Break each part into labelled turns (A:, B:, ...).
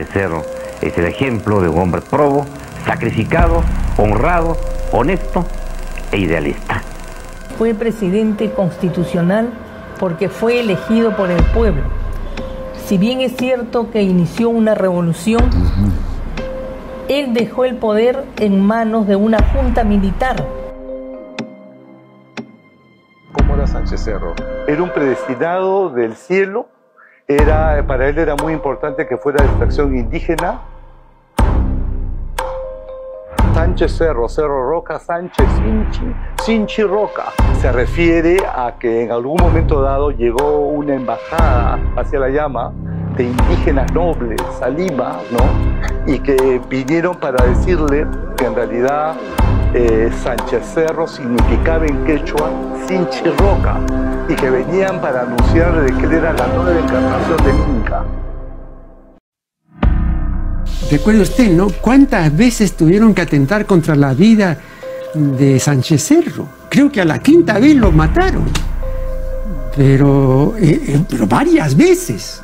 A: Sánchez Cerro es el ejemplo de un hombre probo, sacrificado, honrado, honesto e idealista.
B: Fue presidente constitucional porque fue elegido por el pueblo. Si bien es cierto que inició una revolución, él dejó el poder en manos de una junta militar.
C: ¿Cómo era Sánchez Cerro? Era un predestinado del cielo, era, para él era muy importante que fuera de extracción indígena, Sánchez Cerro, Cerro Roca, Sánchez Sinchi, Sinchi Roca. Se refiere a que en algún momento dado llegó una embajada hacia la llama de indígenas nobles a Lima, ¿no? Y que vinieron para decirle que en realidad eh, Sánchez Cerro significaba en quechua Sinchi Roca y que venían para anunciarle que él era la nueva encarnación del Inca.
D: Recuerde usted, ¿no? ¿Cuántas veces tuvieron que atentar contra la vida de Sánchez Cerro? Creo que a la quinta vez lo mataron. Pero, eh, eh, pero varias veces.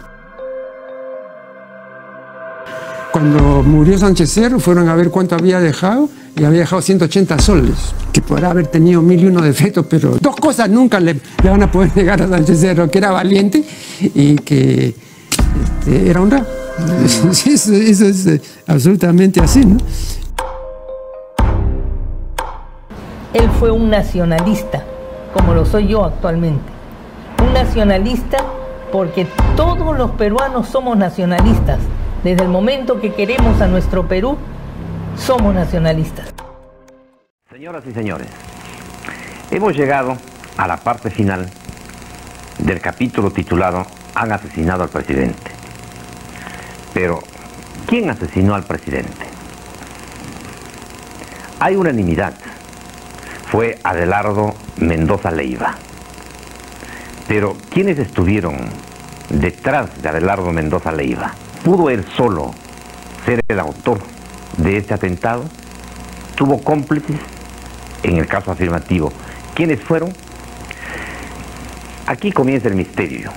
D: Cuando murió Sánchez Cerro fueron a ver cuánto había dejado y había dejado 180 soles, que podrá haber tenido mil y uno defectos, pero dos cosas nunca le, le, van a poder negar a Sánchez Cerro, que era valiente y que este, era honrado. Eso, eso es eh, absolutamente así, ¿no?
B: Él fue un nacionalista, como lo soy yo actualmente. Un nacionalista porque todos los peruanos somos nacionalistas. Desde el momento que queremos a nuestro Perú, somos nacionalistas.
A: Señoras y señores, hemos llegado a la parte final del capítulo titulado Han asesinado al presidente. Pero, ¿quién asesinó al presidente? Hay unanimidad. Fue Adelardo Mendoza Leiva. Pero, ¿quiénes estuvieron detrás de Adelardo Mendoza Leiva? ¿Pudo él solo ser el autor de este atentado? ¿Tuvo cómplices? En el caso afirmativo, ¿quiénes fueron? Aquí comienza el misterio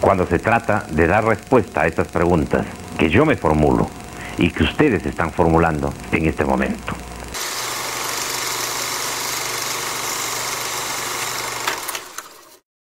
A: cuando se trata de dar respuesta a estas preguntas que yo me formulo y que ustedes están formulando en este momento.